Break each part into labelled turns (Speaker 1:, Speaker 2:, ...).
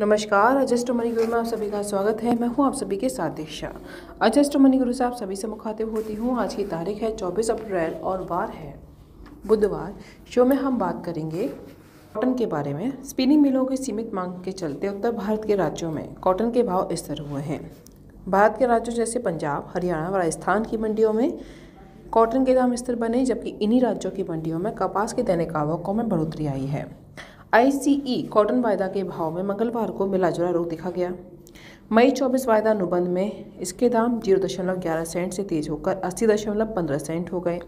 Speaker 1: नमस्कार adjust money गुरु में आप सभी का स्वागत है। मैं हूँ आप सभी के साथ दीक्षा अजस्ट मनी गुरु से आप सभी से मुखातिब होती हूँ। आज की तारीख है 24 अप्रैल और वार है बुधवार। शो में हम बात करेंगे कॉटन के बारे में। स्पिनिंग मिलों की सीमित मांग के चलते उत्तर भारत के राज्यों में कॉटन के भाव स्थिर हुए हैं। भारत के राज्यों जैसे पंजाब, हरियाणा व राजस्थान की मंडियों में कॉटन के दाम स्थिर बने, जबकि इन्हीं राज्यों की मंडियों में कपास के दैनिक आवकों में बढ़ोतरी आई है। आईसीई कॉटन वायदा के भाव में मंगलवार को मिलाजुला रुख दिखा गया। मई 24 वायदा अनुबंध में इसके दाम ज़ीरो दशमलव ग्यारह सेंट से तेज होकर अस्सी दशमलव पंद्रह सेंट हो गए।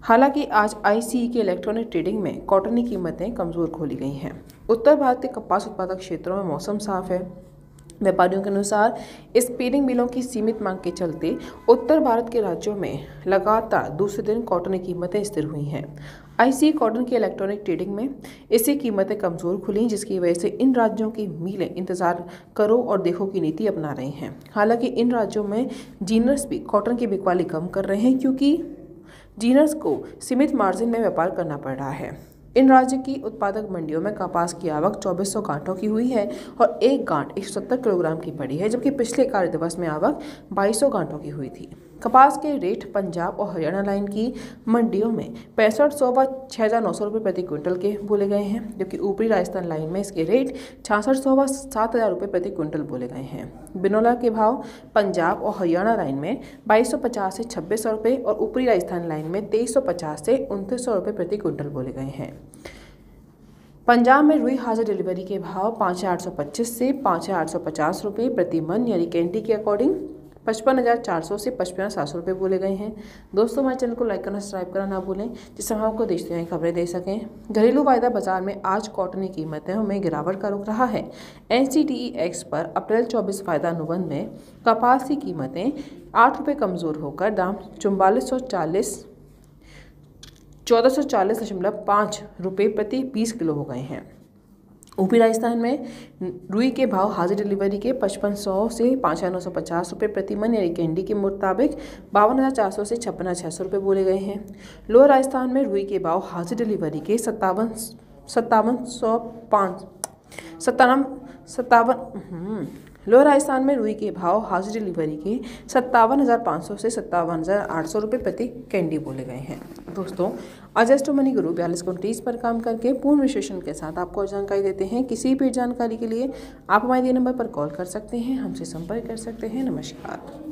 Speaker 1: हालाँकि आज आईसीई के इलेक्ट्रॉनिक ट्रेडिंग में कॉटन की कीमतें कमज़ोर खोली गई हैं। उत्तर भारत के कपास उत्पादक क्षेत्रों में मौसम साफ़ है। व्यापारियों के अनुसार स्पीनिंग मिलों की सीमित मांग के चलते उत्तर भारत के राज्यों में लगातार दूसरे दिन कॉटन की कीमतें स्थिर हुई हैं। आईसी कॉटन की इलेक्ट्रॉनिक ट्रेडिंग में इसी कीमतें कमज़ोर खुली, जिसकी वजह से इन राज्यों की मिलें इंतज़ार करो और देखो की नीति अपना रहे हैं। हालाँकि इन राज्यों में जीनर्स भी, कॉटन की बिकवाली कम कर रहे हैं, क्योंकि जीनर्स को सीमित मार्जिन में व्यापार करना पड़ रहा है। इन राज्य की उत्पादक मंडियों में कपास की आवक 2400 गांठों की हुई है और एक गांठ 170 किलोग्राम की पड़ी है, जबकि पिछले कार्य दिवस में आवक 2200 गांठों की हुई थी। कपास के रेट पंजाब और हरियाणा लाइन की मंडियों में पैंसठ सौ व छः हज़ार नौ सौ रुपये प्रति क्विंटल के बोले गए हैं, जबकि ऊपरी राजस्थान लाइन में इसके रेट छियासठ सौ व सात हज़ार रुपये प्रति क्विंटल बोले गए हैं। बिनोला के भाव पंजाब और हरियाणा लाइन में बाईस सौ पचास से छब्बीस सौ रुपये और ऊपरी राजस्थान लाइन में तेईस सौ पचास से उनतीस सौ रुपये प्रति क्विंटल बोले गए हैं। पंजाब में रुई हाजिर डिलीवरी के भाव पाँच हज़ार आठ सौ पच्चीस से पाँच हज़ार आठ सौ पचास रुपये प्रति मन, यानी कैंटी के अकॉर्डिंग पचपन हज़ार चार सौ से पचपन हज़ार सात सौ रुपये बोले गए हैं। दोस्तों, हमारे चैनल को लाइक करना, सब्सक्राइब करना ना भूलें, जिससे हम आपको देश दुनिया खबरें दे सकें। घरेलू वायदा बाज़ार में आज कॉटन की कीमतें में गिरावट का रुख रहा है। एन एक्स पर अप्रैल चौबीस फ़ायदा अनुबंध में कपास की कीमतें आठ रुपये कमज़ोर होकर दाम चौवालीस सौ चालीस, चौदह सौ चालीस दशमलव पाँच रुपये प्रति बीस किलो हो गए हैं। ऊपरी राजस्थान में रुई के भाव हाजिर डिलीवरी के पचपन सौ से पाँच हज़ार नौ सौ पचास रुपये प्रति मन यानी कैंडी के मुताबिक बावन हज़ार चार सौ से छप्पन हज़ार छः सौ रुपये बोले गए हैं। लोअर राजस्थान में रुई के भाव हाजिर डिलीवरी के सत्तावन सत्तावन सौ पाँच सत्तावन सत्तावन हम्म, लोअर राजस्थान में रुई के भाव, हाउस डिलीवरी के सत्तावन हज़ार पाँच सौ से सत्तावन हज़ार आठ सौ रुपये प्रति कैंडी बोले गए हैं। दोस्तों अजस्ट मनी गुरु बयालीस कंट्रीज़ पर काम करके पूर्ण विश्लेषण के साथ आपको जानकारी देते हैं। किसी भी जानकारी के लिए आप हमारे नंबर पर कॉल कर सकते हैं, हमसे संपर्क कर सकते हैं। नमस्कार।